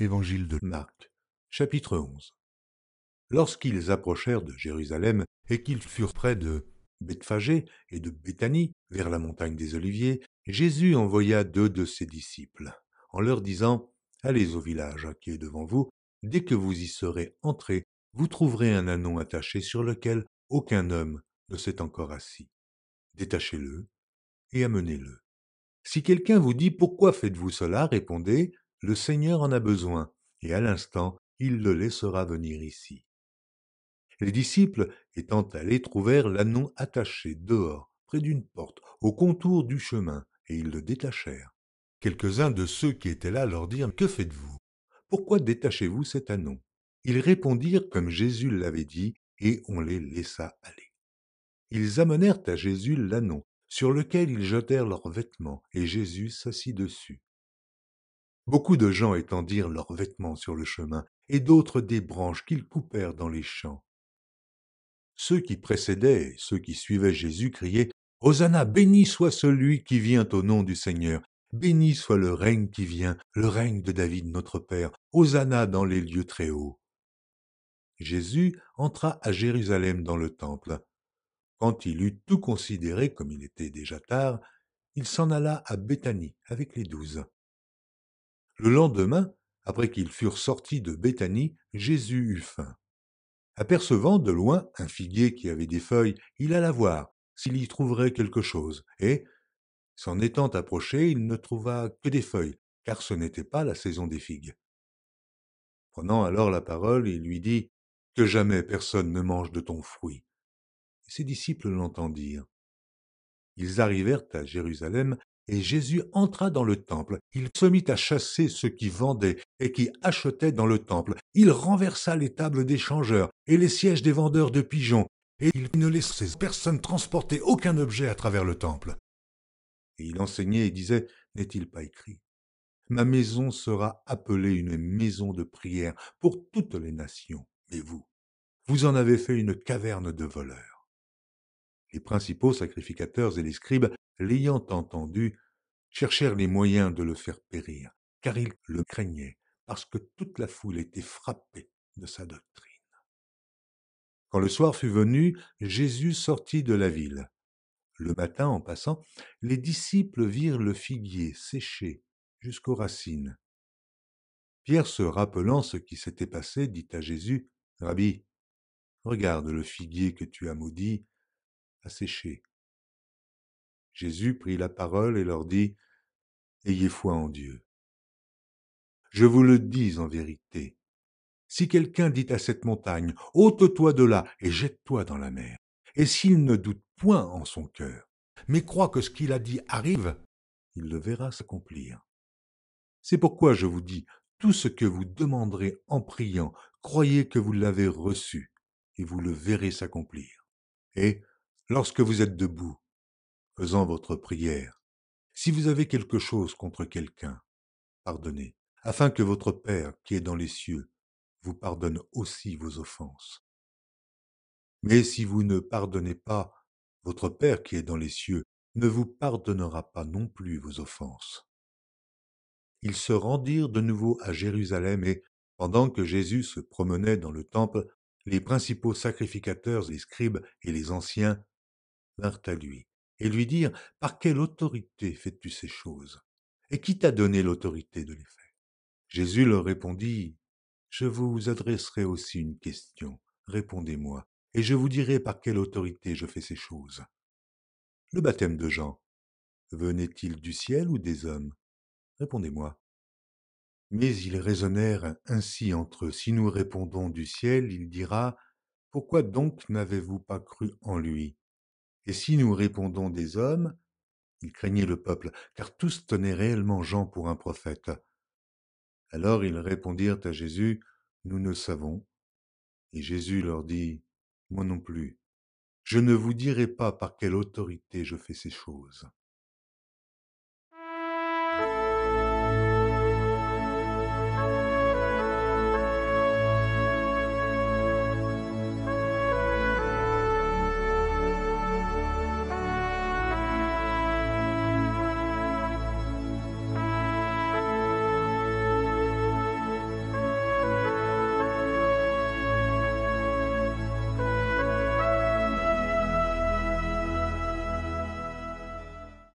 Évangile de Marc, chapitre 11. Lorsqu'ils approchèrent de Jérusalem et qu'ils furent près de Bethphagée et de Béthanie, vers la montagne des Oliviers, Jésus envoya deux de ses disciples, en leur disant Allez au village qui est devant vous, dès que vous y serez entrés, vous trouverez un anon attaché sur lequel aucun homme ne s'est encore assis. Détachez-le et amenez-le. Si quelqu'un vous dit Pourquoi faites-vous cela? répondez Le Seigneur en a besoin, et à l'instant il le laissera venir ici. Les disciples, étant allés, trouvèrent l'anon attaché dehors, près d'une porte, au contour du chemin, et ils le détachèrent. Quelques-uns de ceux qui étaient là leur dirent Que faites-vous? Pourquoi détachez-vous cet anon Ils répondirent comme Jésus l'avait dit, et on les laissa aller. Ils amenèrent à Jésus l'anon, sur lequel ils jetèrent leurs vêtements, et Jésus s'assit dessus. Beaucoup de gens étendirent leurs vêtements sur le chemin, et d'autres des branches qu'ils coupèrent dans les champs. Ceux qui précédaient ceux qui suivaient Jésus criaient Hosanna, béni soit celui qui vient au nom du Seigneur, béni soit le règne qui vient, le règne de David notre Père, Hosanna dans les lieux très hauts. Jésus entra à Jérusalem dans le temple. Quand il eut tout considéré, comme il était déjà tard, il s'en alla à Béthanie avec les douze. Le lendemain, après qu'ils furent sortis de Béthanie, Jésus eut faim. Apercevant de loin un figuier qui avait des feuilles, il alla voir s'il y trouverait quelque chose, et, s'en étant approché, il ne trouva que des feuilles, car ce n'était pas la saison des figues. Prenant alors la parole, il lui dit Que jamais personne ne mange de ton fruit. Ses disciples l'entendirent. Ils arrivèrent à Jérusalem, et Jésus entra dans le temple. Il se mit à chasser ceux qui vendaient et qui achetaient dans le temple. Il renversa les tables des changeurs et les sièges des vendeurs de pigeons, et il ne laissait personne transporter aucun objet à travers le temple. Et il enseignait et disait, N'est-il pas écrit Ma maison sera appelée une maison de prière pour toutes les nations, mais vous, vous en avez fait une caverne de voleurs. Les principaux sacrificateurs et les scribes, l'ayant entendu, cherchèrent les moyens de le faire périr, car ils le craignaient, parce que toute la foule était frappée de sa doctrine. Quand le soir fut venu, Jésus sortit de la ville. Le matin, en passant, les disciples virent le figuier séché jusqu'aux racines. Pierre, se rappelant ce qui s'était passé, dit à Jésus, Rabbi, regarde le figuier que tu as maudit, a séché. Jésus prit la parole et leur dit, Ayez foi en Dieu. Je vous le dis en vérité, si quelqu'un dit à cette montagne, ôte-toi de là et jette-toi dans la mer, et s'il ne doute point en son cœur, mais croit que ce qu'il a dit arrive, il le verra s'accomplir. C'est pourquoi je vous dis, tout ce que vous demanderez en priant, croyez que vous l'avez reçu, et vous le verrez s'accomplir. Et, lorsque vous êtes debout, faisant votre prière, si vous avez quelque chose contre quelqu'un, pardonnez, afin que votre Père qui est dans les cieux vous pardonne aussi vos offenses. Mais si vous ne pardonnez pas, votre Père qui est dans les cieux ne vous pardonnera pas non plus vos offenses. Ils se rendirent de nouveau à Jérusalem et, pendant que Jésus se promenait dans le temple, les principaux sacrificateurs, les scribes et les anciens vinrent à lui et lui dirent Par quelle autorité fais-tu ces choses? Et qui t'a donné l'autorité de les faire? Jésus leur répondit Je vous adresserai aussi une question. Répondez-moi, et je vous dirai par quelle autorité je fais ces choses. Le baptême de Jean, venait-il du ciel ou des hommes? Répondez-moi. Mais ils raisonnèrent ainsi entre eux. Si nous répondons du ciel, il dira Pourquoi donc n'avez-vous pas cru en lui? Et si nous répondons des hommes, il craignait le peuple, car tous tenaient réellement Jean pour un prophète. Alors ils répondirent à Jésus Nous ne savons. Et Jésus leur dit Moi non plus. Je ne vous dirai pas par quelle autorité je fais ces choses.